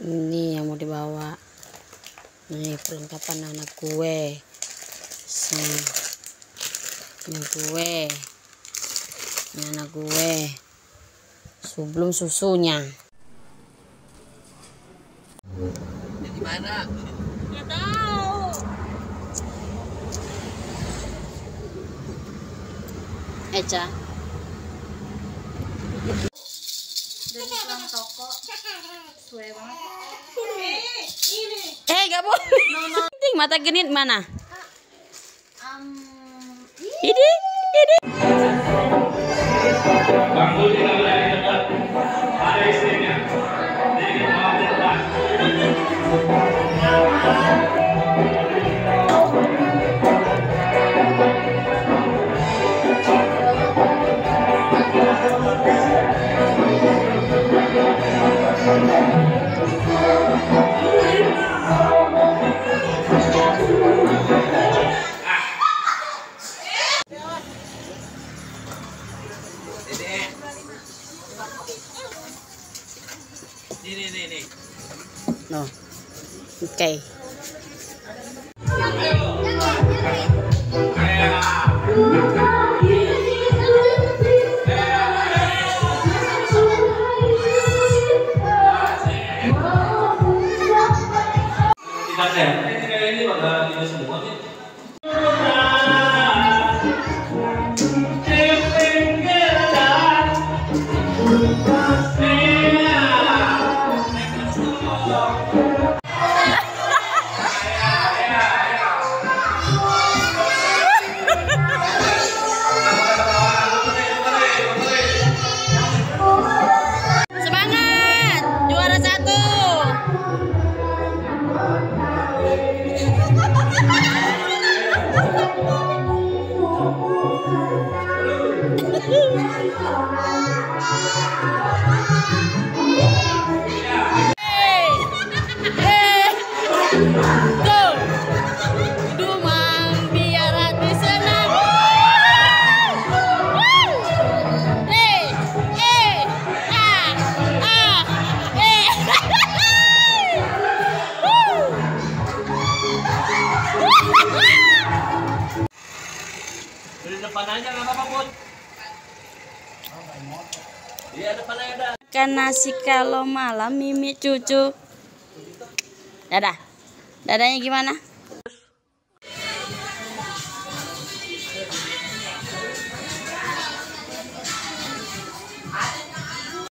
ini yang mau dibawa. Nih perlengkapan anak gue. Sini ini gue. Ini anak gue. Sebelum susunya. Di mana? nggak tahu. Eca pulang toko sesuai banget eh gak boleh penting mata genit mana um, ini ini di. Ada istrinya. Jadi mau No. Okay. Kaya. Nih nih nih nih. no oke Tidak ada. Ini kayak ini pada ini semua nih. semangat Hey! Hey! Makan nasi kalau malam Mimi cucu. Dadah. Dadanya gimana?